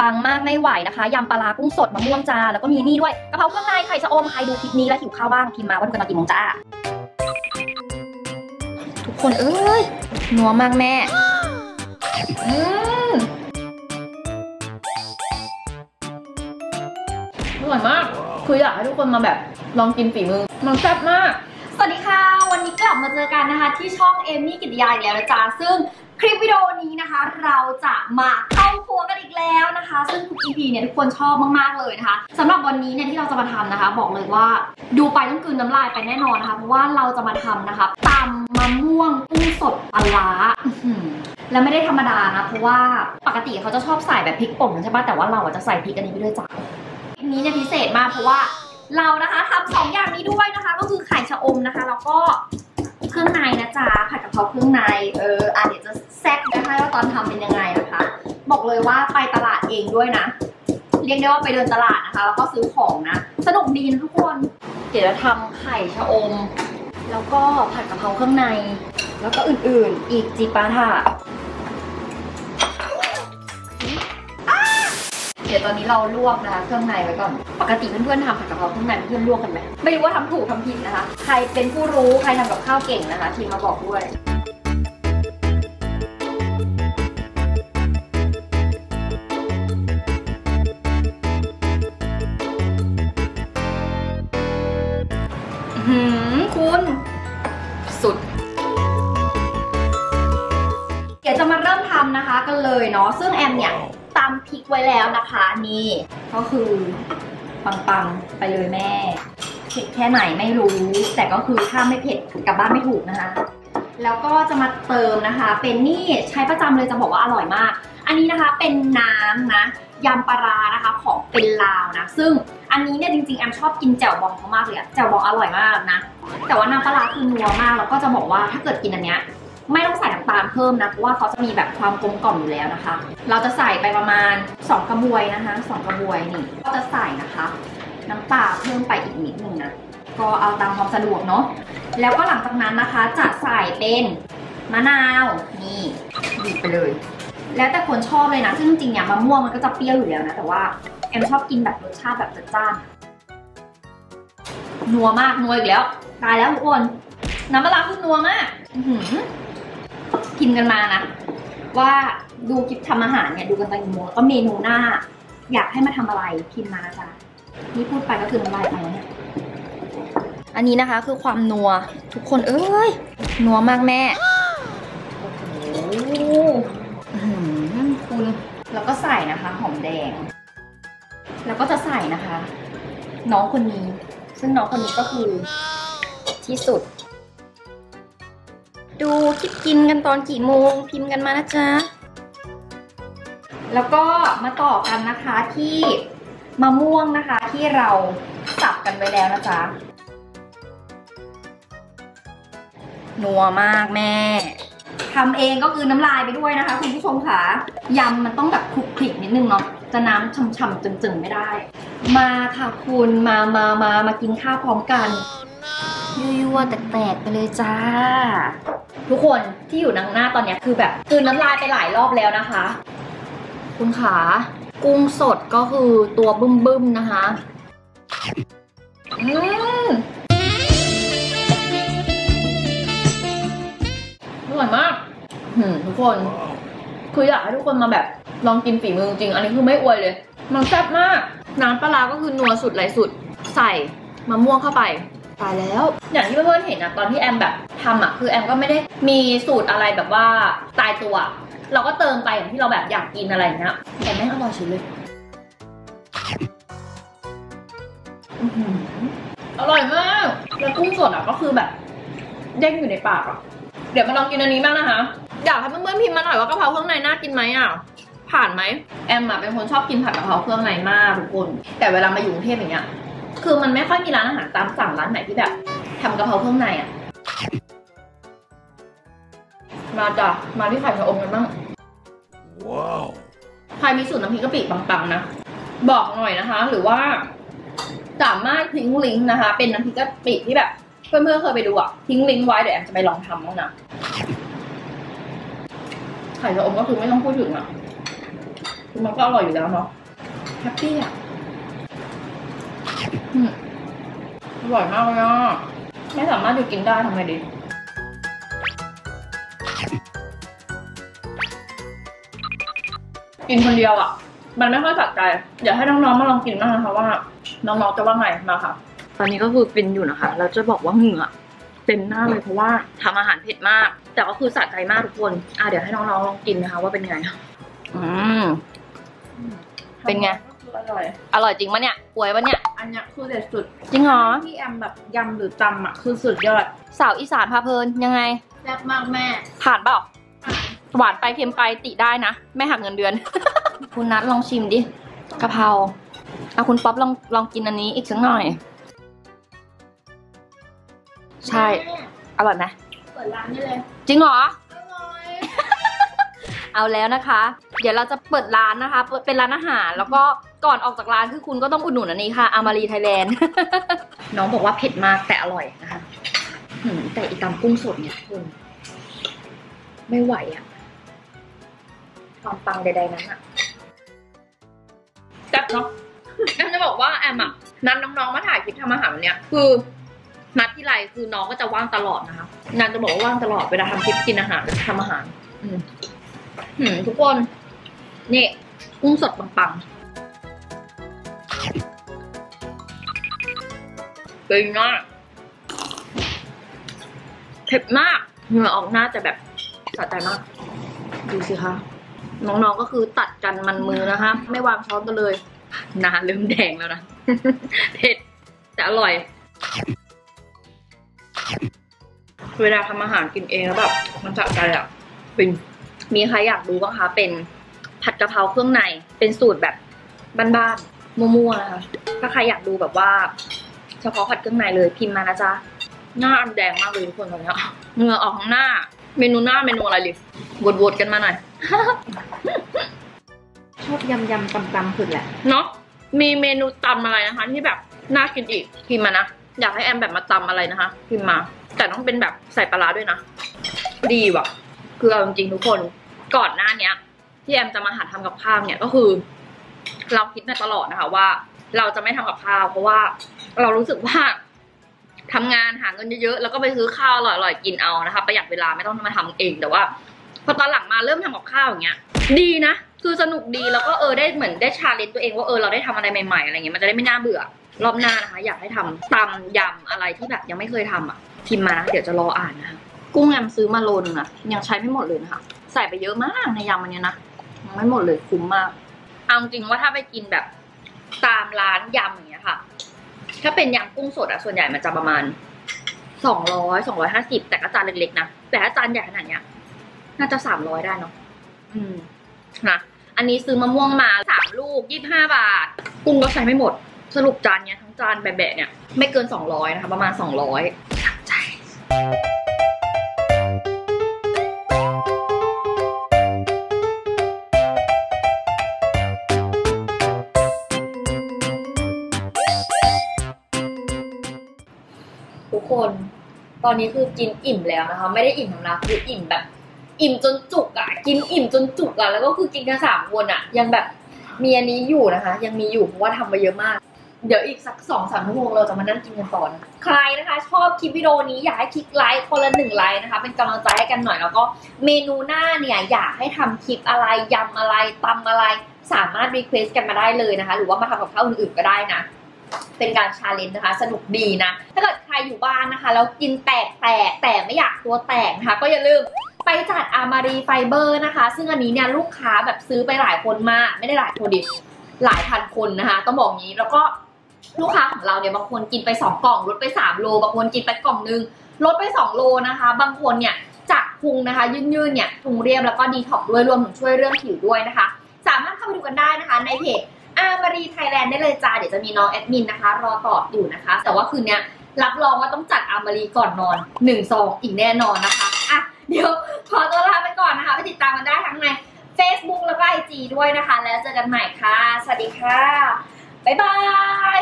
ปังมากไม่ไหวนะคะยำปลาร้ากุ้งสดมะม่วงจ้าแล้วก็มีนี่ด้วยกะเพราเครื่องในไข่ชะอมใครดูคลิปนี้แล้วหิวข้าวบ้างพิมพ์มาว่าดูกันมากี่โมงจ้า ทุกคนเอ้ยนัวมากแม่อืมอร่อยมากคืออยากให้ทุกคนมาแบบลองกินฝีมือ มันแซ่บมาก สวัสดีค่ะ วันนี้กลับมาเจอกันนะคะ ที่ช่องเอมี่กิติยาอีกแล้วนะจ๊ะซึ่ง คลิปวิดีโอนี้นะคะ เราจะมาเข้าครัวกันอีกแล้วนะคะ ซึ่งทุก EP เนี่ยทุกคนชอบมากๆเลยนะคะสำหรับวันนี้เนี่ยที่เราจะมาทำนะคะ บอกเลยว่าดูไปต้องกลืนน้ำลายไปแน่นอนนะคะ เพราะว่าเราจะมาทำนะคะตำมะม่วงกุ้งสดปลาร้าแล้วไม่ได้ธรรมดานะ เพราะว่าปกติเขาจะชอบใส่แบบพริกป่นใช่ปะแต่ว่าเราจะใส่พริกอันนี้ไปด้วยจ้ะอันนี้เนี่ยพิเศษมากเพราะว่าเรานะคะทำสองอย่างนี้ด้วยนะคะ ก็คือไข่ชะอมนะคะ แล้วก็ เครื่องในนะจ๊ะผัดกะเพราเครื่องในเอออะเดี๋ยวจะแซกนะคะว่าตอนทำเป็นยังไงนะคะ บอกเลยว่าไปตลาดเองด้วยนะ เรียกได้ว่าไปเดินตลาดนะคะ แล้วก็ซื้อของนะสนุกดีนะทุกคน เดี๋ยวจะทำไข่ชะอม แล้วก็ผัดกะเพราเครื่องใน แล้วก็อื่นๆ อีกจีปาถะ เดี๋ยวตอนนี้เราลวกนะคะเครื่องในไว้ก่อน ปกติเพื่อนๆทำผัดกะเพราเครื่องในเพื่อนลวกกันไหมไม่รู้ว่าทำถูกทำผิดนะคะ ใครเป็นผู้รู้ใครทำกับข้าวเก่งนะคะทีมมาบอกด้วยหือคุณสุด เดี๋ยวจะมาเริ่มทำนะคะกันเลยเนาะซึ่งแอมเนี่ยำพริกไว้แล้วนะคะ นี่ ก็คือปังๆไปเลยแม่ เผ็ดแค่ไหนไม่รู้ แต่ก็คือถ้าไม่เผ็ดกลับบ้านไม่ถูกนะคะ แล้วก็จะมาเติมนะคะ เป็นนี่ใช้ประจำเลยจะบอกว่าอร่อยมาก อันนี้นะคะเป็นน้ำนะยำปลารานะคะของเป็นลาวนะ ซึ่งอันนี้เนี่ยจริงๆแอมชอบกินแจ่วบองเขามากเลยอะแจ่วบองอร่อยมากนะ แต่ว่าน้ำปลาคือนัวมากแล้วก็จะบอกว่าถ้าเกิดกินอันเนี้ย ไม่ต้องใส่น้ำตาลเพิ่มนะเพราะว่าเขาจะมีแบบความกลมกล่อมอยู่แล้วนะคะ เราจะใส่ไปประมาณ 2 กระบวยนะคะ 2 กระบวยนี่ก็จะใส่นะคะ น้ำตาลเพิ่มไปอีกนิดนึงนะก็เอาตามความสะดวกเนาะแล้วก็หลังจากนั้นนะคะจะใส่เป็นมะนาวนี่บีบไปเลย แล้วแต่คนชอบเลยนะ ซึ่งจริงๆเนี่ยมะม่วงมันก็จะเปรี้ยวอยู่แล้วนะ แต่ว่าแอมชอบกินแบบรสชาติแบบจัดจ้านนัวมากนัวอีกแล้ว ตายแล้วทุกคนน้ำปลาร้าคือนัวมาก อื พิมพ์กันมานะ ว่าดูคลิปทำอาหารเนี่ยดูกันไปกี่โมงแล้วก็เมนูหน้า อยากให้มาทำอะไรพิมพ์มานะจ๊ะนี่พูดไปก็คือน้ำลายไปแล้วเนี่ยอันนี้นะคะคือความนัวทุกคนเอ้ยนัวมากแม่โอ้โหคุณแล้วก็ใส่นะคะ หอมแดง แล้วก็จะใส่นะคะ น้องคนนี้ ซึ่งน้องคนนี้ก็คือที่สุด ดูคลิปกินกันตอนกี่โมงพิมพ์กันมานะจ๊ะ แล้วก็มาต่อกันนะคะที่มะม่วงนะคะที่เราสับกันไว้แล้วนะจ๊ะนัวมากแม่ทำเองก็คือน้ำลายไปด้วยนะคะ คุณผู้ชมค่ะยำมันต้องแบบคลุกคลิกนิดนึงเนาะจะน้ำฉ่ำๆจึงๆไม่ได้ มาค่ะคุณมามามามากินข้าวพร้อมกันยั่วๆแตกๆไปเลยจ้า ทุกคนที่อยู่นังหน้าตอนเนี้ยคือแบบกลืนน้ำลายไปหลายรอบแล้วนะคะ คุณขากุ้งสดก็คือตัวบึ้มๆนะคะอืมอร่อยมากหืมทุกคน คืออยากให้ทุกคนมาแบบลองกินฝีมือจริง อันนี้คือไม่อวยเลย มันแซ่บมาก น้ำปลาร้าก็คือนัวสุดไหลสุด ใส่มะม่วงเข้าไป ตายแล้ว อย่างที่เพื่อนๆเห็นอะตอนที่แอมแบบทำอะคือแอมก็ไม่ได้มีสูตรอะไรแบบว่าตายตัว เราก็เติมไปอย่างที่เราแบบอยากกินอะไรอย่างเงี้ยแต่แม่งอร่อยสุดเลยอื้อหืออร่อยมาก แล้วกุ้งสดอะก็คือแบบเด้งอยู่ในปากอะเดี๋ยวมาลองกินอันนี้บ้างนะคะ อยากให้เพื่อนๆพิมพ์มาหน่อยว่ากะเพราเครื่องในน่ากินไหมอะ ผ่านไหม แอมอะเป็นคนชอบกินผัดกะเพราเครื่องในมากทุกคน แต่เวลามาอยู่กรุงเทพอย่างเงี้ย คือมันไม่ค่อยมีร้านอาหารตามสั่งร้านไหนที่แบบทำกะเพราเครื่องในอะมาจ้ะมาที่ไข่ชะอมกันบ้าง Wow. ใครมีสูตรน้ำพริกกะปิปังๆนะ บอกหน่อยนะคะ หรือว่าสามารถทิ้งลิงก์นะคะ เป็นน้ำพริกกะปิที่แบบเพื่อนๆเคยไปดูอะทิ้งลิงก์ไว้เดี๋ยวแอมจะไปลองทำบ้างนะไข่ชะอมก็คือไม่ต้องพูดถึงอะคือมันก็อร่อยอยู่แล้วเนาะแฮปปี้อะ อืมอร่อยมากเลยอะไม่สามารถหยุดกินได้ทำไงดีกินคนเดียวอะ มันไม่ค่อยสะใจเดี๋ยวให้น้องๆมาลองกินบ้างนะคะว่า น้องๆจะว่าไงมาค่ะ ตอนนี้ก็คือเป็นอยู่นะคะแล้วจะบอกว่าเหงื่อเต็มหน้าเลยเพราะว่าทำอาหารเผ็ดมาก แต่ก็คือสะใจมากทุกคน อะเดี๋ยวให้น้องๆลองกินนะคะ ว่าเป็นไง อืม เป็นไง อร่อย อร่อยจริงปะเนี่ยป่วยปะเนี่ย อันเนี้ยคือเด็ดสุดจริงเหรอ ที่แอมแบบยำหรือตำอะคือสุดยอดสาวอีสานพาเพลินยังไง แซ่บมากแม่ผ่านเปล่าหวานไปเค็มไปติได้นะไม่หักเงินเดือน คุณนัทลองชิมดิกะเพราเอาคุณป๊อปลองลองกินอันนี้อีกสักหน่อย ใช่แม่อร่อยไหมเปิดร้านได้เลย จริงเหรออร่อย เอาแล้วนะคะ เดี๋ยวเราจะเปิดร้านนะคะ เป็นร้านอาหาร แล้วก็ก่อนออกจากร้านคือคุณก็ต้องอุดหนุนอันนี้ค่ะ อามารีไทยแลนด์ น้องบอกว่าเผ็ดมากแต่อร่อยนะคะแต่อีตำกุ้งสดเนี่ยคุณไม่ไหวอะความปังใดๆนั้นอะจัดเนาะแอมจะบอกว่าแอมอะนัดน้องๆมาถ่ายคลิปทำอาหารวันเนี้ยคือนัดที่ไรคือน้องก็จะว่างตลอดนะคะนันจะบอกว่าว่างตลอดเวลาทำคลิปกินอาหารทำอาหาร อืม หืมทุกคน นี่กุ้งสดปังๆเป็นมากเผ็ดมากเหงื่อออกหน้าจะแบบสะใจมาก ดูสิคะน้องๆก็คือตัดกันมันมือนะคะ ไม่วางช้อนกันเลยนาเริ่มแดงแล้วนะเผ็ดแต่อร่อย เวลาทำอาหารกินเองแล้วแบบมันสะใจอะฟิน มีใครอยากดูบ้างคะเป็นผัดกะเพราเครื่องในเป็นสูตรแบบบ้านๆมั่วๆนะคะถ้าใครอยากดูแบบว่า เฉพาะผัดเครื่องในเลยพิมพ์มานะจ๊ะหน้าอันแดงมากเลยทุกคนตอนเนี้ยเหงื่อออกข้างหน้า เมนูหน้าเมนูอะไรดิวดๆกันมาหน่อยชอบยำยำตำตำสุดแหละเนาะมีเมนูตำอะไรนะคะ ที่แบบน่ากินอีกพิมพ์มานะอยากให้แอมแบบมาตำอะไรนะคะพิมพ์มา แต่ต้องเป็นแบบใส่ปลาร้าด้วยนะ ดีว่ะ คือเอาจริงๆทุกคนก่อนหน้าเนี้ย ที่แอมจะมาหัดทำกับข้าวเนี่ยก็คือ เราคิดมาตลอดนะคะว่า เราจะไม่ทำกับข้าว เพราะว่าเรารู้สึกว่าทำงานหาเงินเยอะๆแล้วก็ไปซื้อข้าวอร่อยๆกินเอานะคะประหยัดเวลาไม่ต้องมาทำเองแต่ว่าพอตอนหลังมาเริ่มทำกับข้าวอย่างเงี้ย ดีนะคือสนุกดีแล้วก็เออได้เหมือนได้ชาเลนจ์ตัวเองว่าเออเราได้ทำอะไรใหม่ๆอะไรเงี้ยมันจะได้ไม่น่าเบื่อรอบหน้านะคะ อยากให้ทำตำยำอะไรที่แบบยังไม่เคยทำอะพิมพ์มานะเดี๋ยวจะรออ่านนะคะ กุ้งแอมซื้อมาโลนึงอะยังใช้ไม่หมดเลยนะคะ ใส่ไปเยอะมากในยำอันเนี้ยนะยังไม่หมดเลยคุ้มมากเอาจริงว่าถ้าไปกินแบบตามร้านยำอย่างเงี้ยค่ะ ถ้าเป็นยำกุ้งสดอะส่วนใหญ่มันจะประมาณสองร้อยสองร้อยห้าสิบแต่ก็จานเล็กๆนะแต่ถ้าจานใหญ่ขนาดเนี้ย น่าจะสามร้อยได้เนาะอืมนะอันนี้ซื้อมะม่วงมาสามลูกยี่บห้าบาท กุ้งก็ใช้ไม่หมด สรุปจานเนี้ยทั้งจานแบะๆเนี่ย ไม่เกินสองร้อยนะคะ ประมาณสองร้อย คน ตอนนี้คือกินอิ่มแล้วนะคะ ไม่ได้อิ่มธรรมดาคืออิ่มแบบ อิ่มจนจุกอะกินอิ่มจนจุกอะแล้วก็คือกินกันสามคนอะยังแบบมีอันนี้อยู่นะคะ ยังมีอยู่เพราะว่าทำมาเยอะมาก เดี๋ยวอีกสักสองสามชั่วโมงเราจะมานั่งกินกันต่อนะใครนะคะ ชอบคลิปวิดีโอนี้อยากให้คลิกไลค์คนละหนึ่งไลค์นะคะ เป็นกำลังใจให้กันหน่อยแล้วก็เมนูหน้าเนี่ยอยากให้ทำคลิปอะไรยำอะไรตำอะไร สามารถ request กันมาได้เลยนะคะ หรือว่ามาทำกับข้าวอื่นๆก็ได้นะ เป็นการ challenge นะคะ สนุกดีนะ ถ้าเกิดใครอยู่บ้านนะคะแล้วกินแตกแตกแต่ไม่อยากตัวแตกนะคะ ก็อย่าลืมไปจัดอามารีไฟเบอร์นะคะ ซึ่งอันนี้เนี่ยลูกค้าแบบซื้อไปหลายคนมาก ไม่ได้หลายคนดิหลายพันคนนะคะ ต้องบอกงี้แล้วก็ลูกค้าของเราเนี่ยบางคนกินไป 2 กล่องลดไป 3 โล บางคนกินไปกล่องนึงลดไป 2 โลนะคะ บางคนเนี่ยจากพุงนะคะ ยืนๆเนี่ยพุงเรียบแล้วก็ดีท็อกซ์ด้วยรวมถึงช่วยเรื่องผิวด้วยนะคะ สามารถเข้าไปดูกันได้นะคะ ในเพจ อามารีไทยแลนด์ได้เลยจ้า เดี๋ยวจะมีน้องแอดมินนะคะ รอตอบอยู่นะคะ แต่ว่าคืนเนี้ยรับรองว่าต้องจัดอามารีก่อนนอน1ซองอีกแน่นอนนะคะ อะ เดี๋ยวขอตัวลาไปก่อนนะคะ ไปติดตามกันได้ทั้งใน Facebook แล้วก็ IG ด้วยนะคะ แล้วเจอกันใหม่ค่ะ สวัสดีค่ะ บ๊ายบาย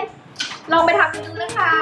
ลองไปทำดูนะคะ